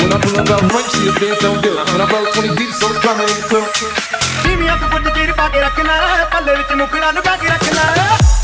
When I pull up out front, she a so good. When I blow 20 so me up the foot, the beat, if I I.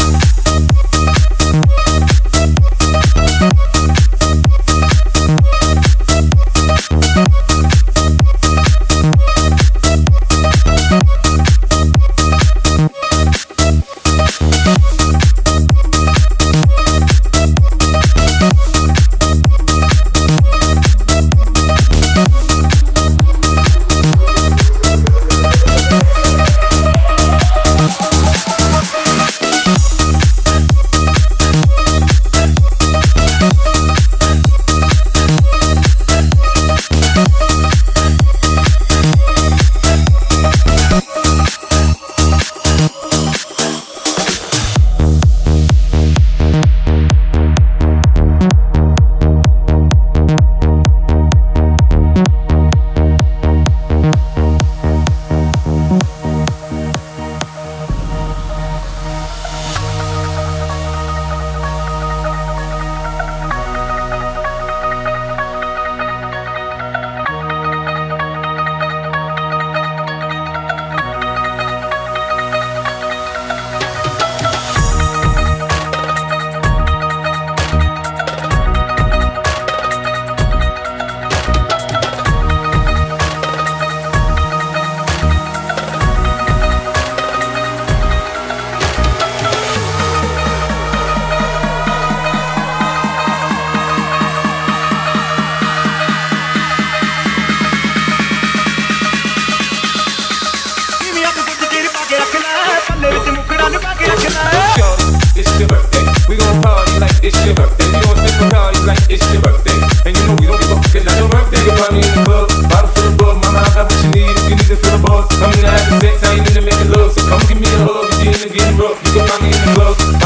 it's your birthday. You know it's been like it's your birthday. And you know we don't give a fuck, it's not your birthday. You'll find me in the club, bottle full of bug. Mama, I got what you need if you need to fill the buzz. I'm in the having sex, I ain't in the making love. So come give me a hug, if you're in the getting rough. You can find me in the club.